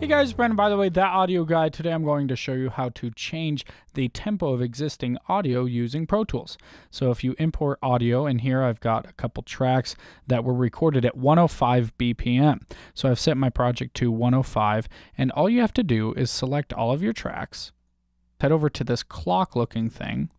Hey guys, Brenden. By the way, That Audio Guy today I'm going to show you how to change the tempo of existing audio using Pro Tools. So if you import audio, and here I've got a couple tracks that were recorded at 105 BPM. So I've set my project to 105, and all you have to do is select all of your tracks, head over to this clock looking thing,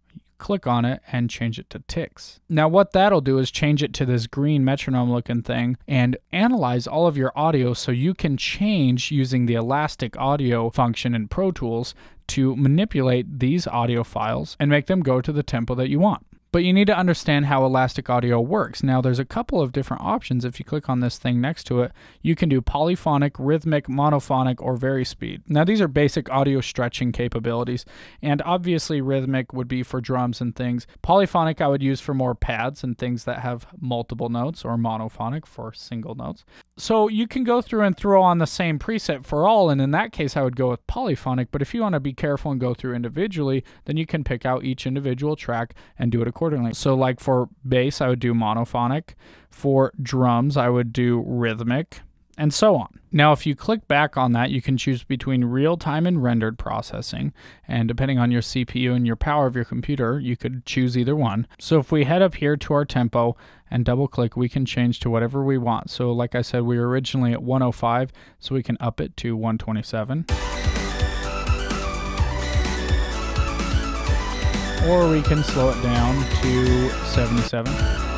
click on it and change it to ticks. Now what that'll do is change it to this green metronome looking thing and analyze all of your audio so you can change using the elastic audio function in Pro Tools to manipulate these audio files and make them go to the tempo that you want. But you need to understand how Elastic Audio works. Now, there's a couple of different options. If you click on this thing next to it, you can do polyphonic, rhythmic, monophonic, or vari-speed. Now, these are basic audio stretching capabilities, and obviously, rhythmic would be for drums and things. Polyphonic, I would use for more pads and things that have multiple notes, or monophonic for single notes. So you can go through and throw on the same preset for all, and in that case, I would go with polyphonic. But if you want to be careful and go through individually, then you can pick out each individual track and do it accordingly. So, like for bass, I would do monophonic. For drums, I would do rhythmic and so on. Now, if you click back on that, you can choose between real time and rendered processing. And depending on your CPU and your power of your computer, you could choose either one. So if we head up here to our tempo and double click, we can change to whatever we want. So, like I said, we were originally at 105, so we can up it to 127. Or we can slow it down to 77.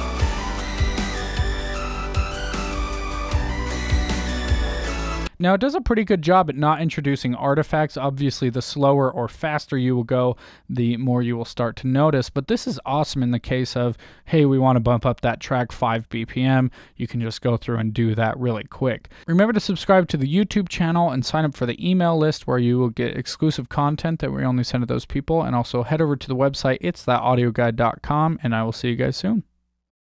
Now, it does a pretty good job at not introducing artifacts. Obviously, the slower or faster you will go, the more you will start to notice. But this is awesome in the case of, hey, we want to bump up that track 5 BPM. You can just go through and do that really quick. Remember to subscribe to the YouTube channel and sign up for the email list where you will get exclusive content that we only send to those people. And also head over to the website, it's thataudioguide.com, and I will see you guys soon.